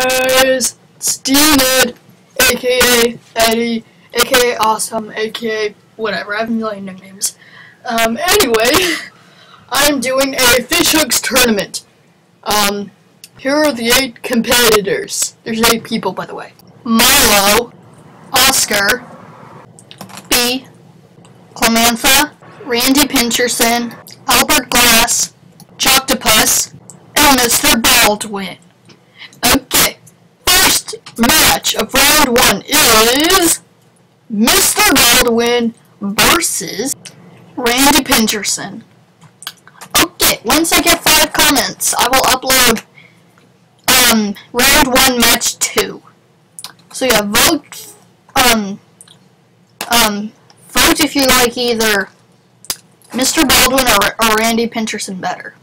It's DeeandEd, aka Eddie, aka Awesome, aka whatever. I have a million nicknames. Um, anyway, I'm doing a fishhooks tournament. Um, here are the eight competitors. There's eight people, by the way. Milo, Oscar, Bea, Clamantha, Randy Pincherson, Albert Glass, Jocktopus, and Mr. Baldwin. Match of round one is Mr. Baldwin versus Randy Pincherson. Okay, once I get five comments, I will upload um, round one, match two. So yeah, vote, um, um, vote if you like either Mr. Baldwin or, or Randy Pincherson better.